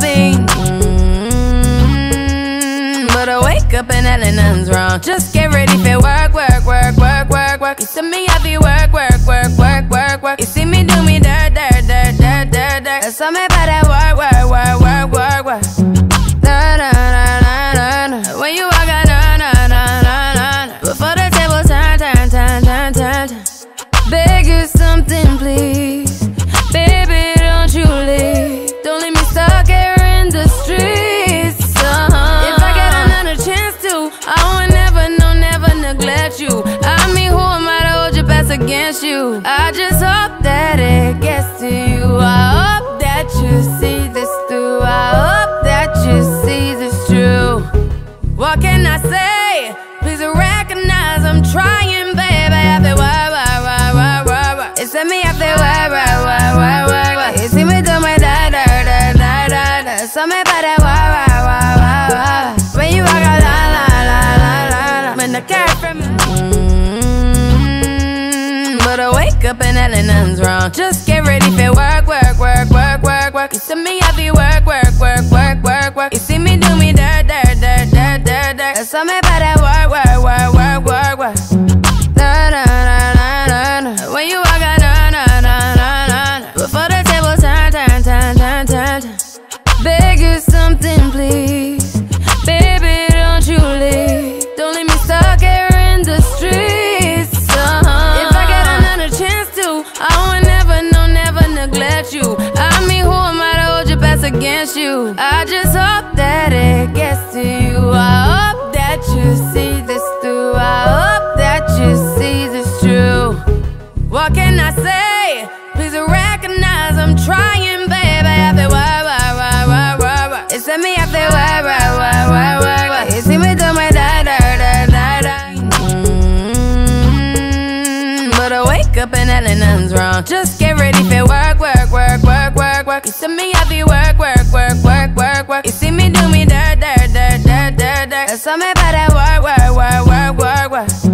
being. Mm-hmm. But I wake up and hell nothing's wrong. Just get ready for work, work, work, work, work, work. You see me, I work, work, work, work, work, work. You see me do me dirt, dirt, dirt, dirt, dirt, dirt. That's all me about that work, work, work, work, work, work. Na na na na na na. When you walk out, na na na na na. Before the table turn, turn, turn, turn, turn, turn. Beg you something, please. I would never, no, never neglect you. I mean, who am I to hold your best against you? I just hope that it gets to you. I hope that you see this through. I hope that you see this true. What can I say? Please recognize I'm trying, wake up and hell nothing's wrong. Just get ready for work, work, work, work, work, work. You see me, I be work, work, work, work, work, work. You see me do me dirt, dirt, dirt, dirt, dirt, dirt. All me by that work, work, work, work, work, work. Neglect you. I mean, who am I to hold your best against you? I just hope that it gets to you. I hope that you see this through. I hope that you see this true. What can I say? Please recognize I'm trying, baby. I feel why, why, why, why, why, why. It's me, I feel why, why, why, why, why, why. You see me do my. Mm-hmm. But I wake up and nothing's wrong. Just get ready for summer, but I work, work, work, work, work, work.